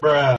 Bruh.